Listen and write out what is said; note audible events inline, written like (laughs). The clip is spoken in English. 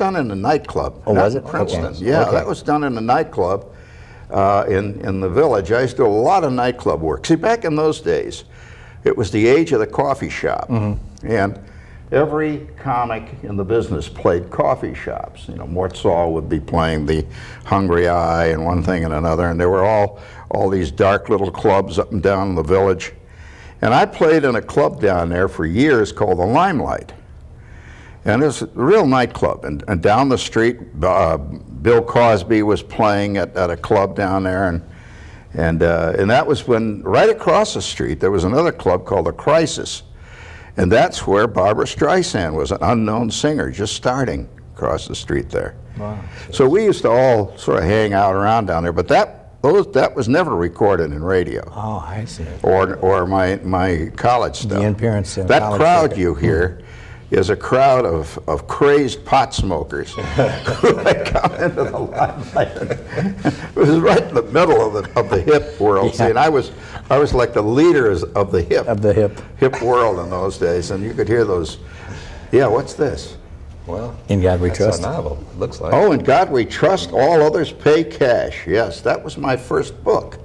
done in a nightclub. Oh, was it? Princeton. Okay. Yeah, Okay. that was done in a nightclub uh, in in the village. I used to do a lot of nightclub work. See, back in those days, it was the age of the coffee shop, Mm-hmm. and every comic in the business played coffee shops. You know, Mort Sahl would be playing the Hungry i and one thing and another, and there were all all these dark little clubs up and down in the village. And I played in a club down there for years called the Limelight. And it was a real nightclub. And, and down the street, uh, Bill Cosby was playing at, at a club down there. And, and, uh, and that was when, right across the street, there was another club called The Crisis. And that's where Barbra Streisand was, an unknown singer, just starting across the street there. Wow. So we used to all sort of hang out around down there. But that, those, that was never recorded in radio Oh, I see. or or my my college stuff. appearance in that crowd you hear is a crowd of, of crazed pot smokers who (laughs) had come into the limelight. it was right in the middle of the of the hip world. See, and I was I was like the leaders of the hip Of the hip. hip world in those days, and you could hear those. Yeah, what's this? Well, In God We that's Trust. a novel. Looks like. Oh, in God we trust. All others pay cash. Yes, that was my first book.